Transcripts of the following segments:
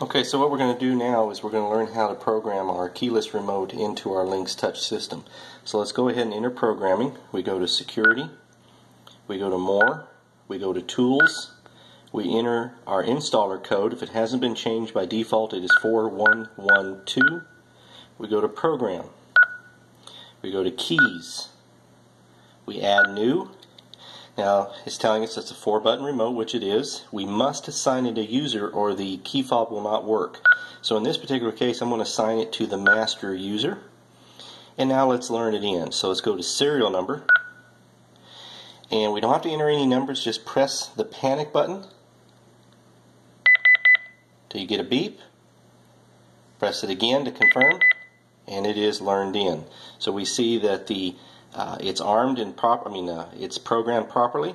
Okay, so what we're going to do now is we're going to learn how to program our keyless remote into our Lynx Touch system. So let's go ahead and enter programming. We go to Security, we go to More, we go to Tools, we enter our installer code. If it hasn't been changed by default, it is 4112. We go to Program, we go to Keys, we add New, now, it's telling us it's a four button remote, which it is. We must assign it a user or the key fob will not work. So in this particular case, I'm going to assign it to the master user. And now let's learn it in. So let's go to serial number. And we don't have to enter any numbers, just press the panic button till you get a beep. Press it again to confirm, and it is learned in. So we see that the uh, it's armed and proper. I mean, uh, it's programmed properly.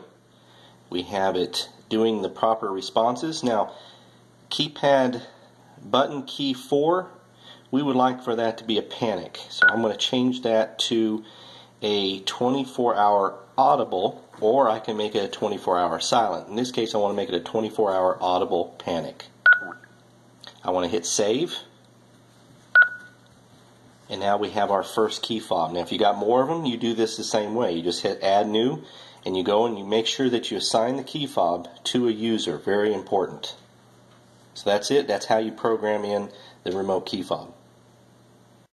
We have it doing the proper responses. Now, keypad button key 4, we would like for that to be a panic. So I'm going to change that to a 24 hour audible, or I can make it a 24 hour silent. In this case, I want to make it a 24 hour audible panic. I want to hit save and now we have our first key fob. Now if you got more of them, you do this the same way. You just hit add new and you go and you make sure that you assign the key fob to a user. Very important. So that's it. That's how you program in the remote key fob.